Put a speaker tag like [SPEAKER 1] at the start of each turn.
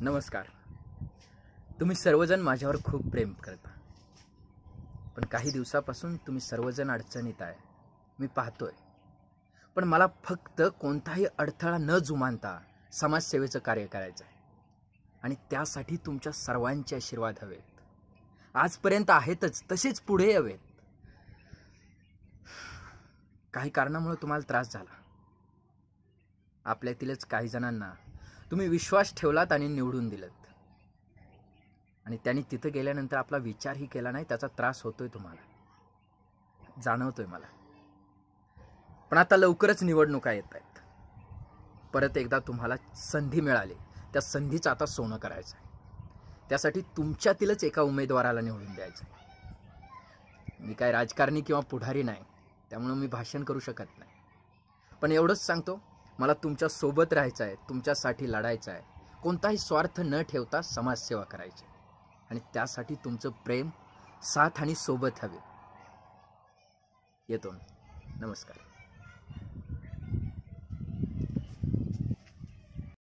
[SPEAKER 1] नमस्कार. तुम्ही सर्वजण माझ्यावर खूप प्रेम करता. पण काही दिवसापासून तुम्ही सर्वजण अडचणीत आहे. मी पाहतोय. पण मला फक्त कोणताही अडथळा न जुमानता समाजसेवेचं कार्य करायचं आहे. आणि त्यासाठी तुमच्या सर्वांचे आशीर्वाद हवेत. आजपर्यंत आहेतच तसेच पुढे हवेत काही कारणामुळे तुम्हाला त्रास झाला. आपल्यातीलच काही जणांना तुम्ही विश्वास ठेवलात आणि निवडून दिलं आणि त्यांनी तिथं गेल्यानंतर आपला विचारही केला नाही त्याचा त्रास होतोय तुम्हाला. जाणवतोय मला. पण आता लवकरच निवडणुका येत आहेत. परत एकदा तुम्हाला संधी मिळाली. त्या संधीचं आता सोनं करायचं आहे. त्यासाठी तुमच्यातीलच एका उमेदवाराला निवडून द्यायचं आहे. मी काय राजकारणी किंवा पुढारी नाही त्यामुळं मी भाषण करू शकत नाही. पण एवढंच सांगतो मला तुमच्यासोबत राहायचं आहे तुमच्यासाठी लढायचं आहे कोणताही स्वार्थ न ठेवता समाजसेवा करायची. आणि त्यासाठी तुमचं प्रेम साथ आणि सोबत हवे. येतो नमस्कार.